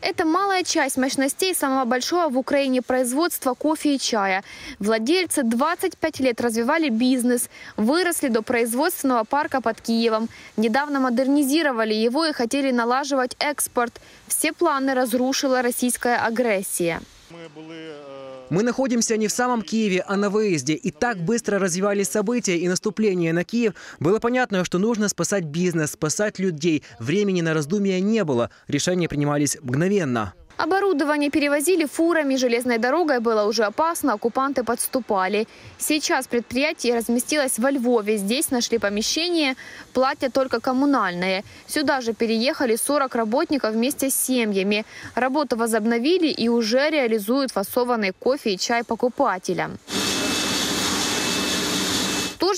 Это малая часть мощностей самого большого в Украине производства кофе и чая. Владельцы 25 лет развивали бизнес, выросли до производственного парка под Киевом. Недавно модернизировали его и хотели налаживать экспорт. Все планы разрушила российская агрессия. Мы находимся не в самом Киеве, а на выезде. И так быстро развивались события и наступление на Киев. Было понятно, что нужно спасать бизнес, спасать людей. Времени на раздумья не было. Решения принимались мгновенно. Оборудование перевозили фурами, железной дорогой было уже опасно, оккупанты подступали. Сейчас предприятие разместилось во Львове. Здесь нашли помещение, платят только коммунальные. Сюда же переехали 40 работников вместе с семьями. Работу возобновили и уже реализуют фасованный кофе и чай покупателям.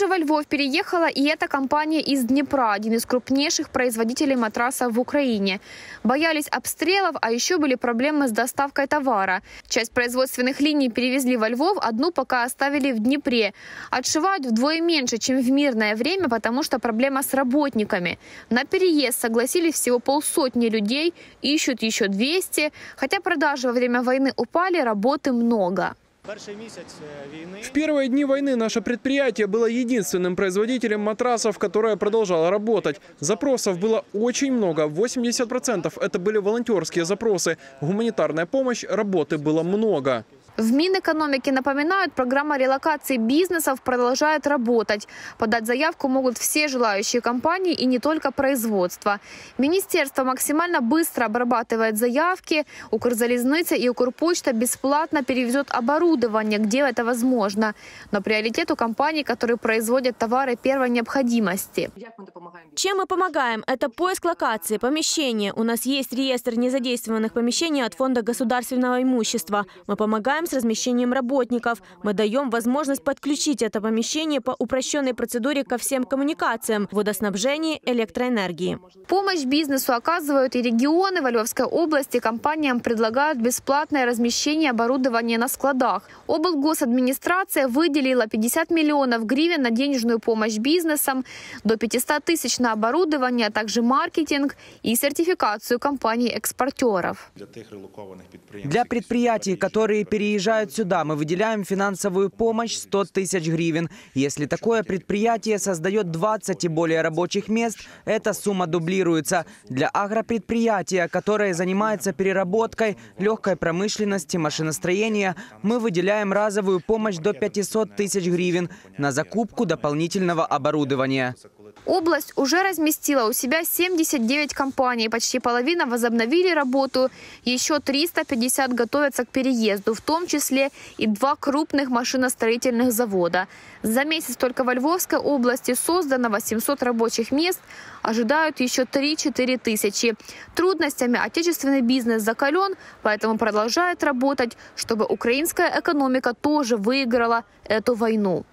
Тоже во Львов переехала и эта компания из Днепра, один из крупнейших производителей матрасов в Украине. Боялись обстрелов, а еще были проблемы с доставкой товара. Часть производственных линий перевезли во Львов, одну пока оставили в Днепре. Отшивают вдвое меньше, чем в мирное время, потому что проблема с работниками. На переезд согласились всего полсотни людей, ищут еще 200. Хотя продажи во время войны упали, работы много. В первые дни войны наше предприятие было единственным производителем матрасов, которое продолжало работать. Запросов было очень много, 80% это были волонтерские запросы. Гуманитарная помощь, работы было много. В Минэкономике напоминают, программа релокации бизнесов продолжает работать. Подать заявку могут все желающие компании и не только производство. Министерство максимально быстро обрабатывает заявки. Укрзалезница и Укрпочта бесплатно перевезет оборудование, где это возможно. Но приоритет у компаний, которые производят товары первой необходимости. Чем мы помогаем? Это поиск локации, помещения. У нас есть реестр незадействованных помещений от Фонда государственного имущества. Мы помогаем с размещением работников. Мы даем возможность подключить это помещение по упрощенной процедуре ко всем коммуникациям, водоснабжении, электроэнергии. Помощь бизнесу оказывают и регионы. В Львовской области компаниям предлагают бесплатное размещение оборудования на складах. Облгосадминистрация выделила 50 миллионов гривен на денежную помощь бизнесам, до 500 тысяч на оборудование, а также маркетинг и сертификацию компаний-экспортеров. Для предприятий, которые переезжают сюда, мы выделяем финансовую помощь 100 тысяч гривен. Если такое предприятие создает 20 и более рабочих мест, эта сумма дублируется. Для агропредприятия, которое занимается переработкой легкой промышленности, машиностроения, мы выделяем разовую помощь до 500 тысяч гривен на закупку дополнительного оборудования. Область уже разместила у себя 79 компаний. Почти половина возобновили работу. Еще 350 готовятся к переезду, в том числе и два крупных машиностроительных завода. За месяц только во Львовской области создано 800 рабочих мест. Ожидают еще 3-4 тысячи. Трудностями отечественный бизнес закален, поэтому продолжает работать, чтобы украинская экономика тоже выиграла эту войну.